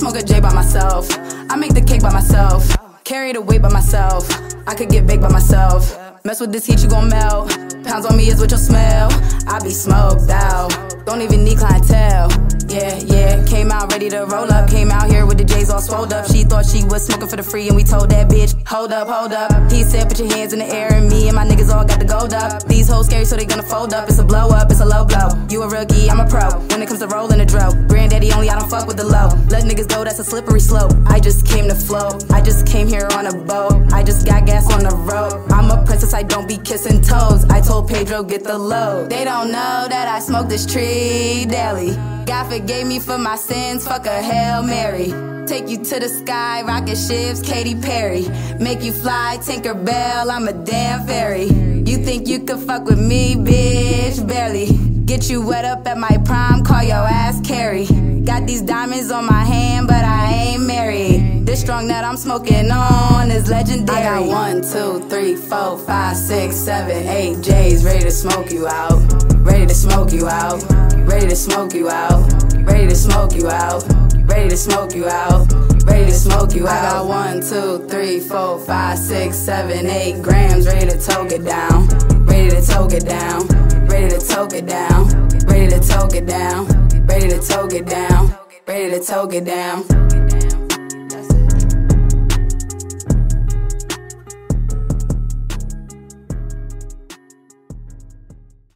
smoke a J by myself. I make the cake by myself. Carry the weight by myself. I could get big by myself. Mess with this heat, you gon' melt. Pounds on me is what you smell. I be smoked out. Don't even need clientele. Yeah, yeah. Came out ready to roll up. Came out here with the J's all swolled up. She thought she was smoking for the free, and we told that bitch, hold up, hold up. He said, put your hands in the air, and me and my niggas all got the gold up. Hoes scary, so they gonna fold up. It's a blow up, it's a low blow. You a rookie, I'm a pro. When it comes to rolling the dro, granddaddy only, I don't fuck with the low. Let niggas go, that's a slippery slope. I just came to flow. I just came here on a boat. I just got gas on the road. I'm a princess, I don't be kissing toes. I told Pedro, get the load. They don't know that I smoke this tree daily. God forgave me for my sins, fuck a Hail Mary. Take you to the sky, rocket ships, Katy Perry. Make you fly, Tinkerbell, I'm a damn fairy. You think you could fuck with me, bitch? Barely. Get you wet up at my prime, call your ass Carrie. Got these diamonds on my hand, but I ain't married. This strong that I'm smoking on is legendary. I got one, two, three, four, five, six, seven, eight J's ready to smoke you out. Ready to smoke you out. Ready to smoke you out. Ready to smoke you out. Ready to smoke you out. Ready to smoke you. I got one, two, three, four, five, six, seven, eight grams. Ready to toke it down. Ready to toke it down. Ready to toke it down. Ready to toke it down. Ready to toke it down. Ready to toke it down.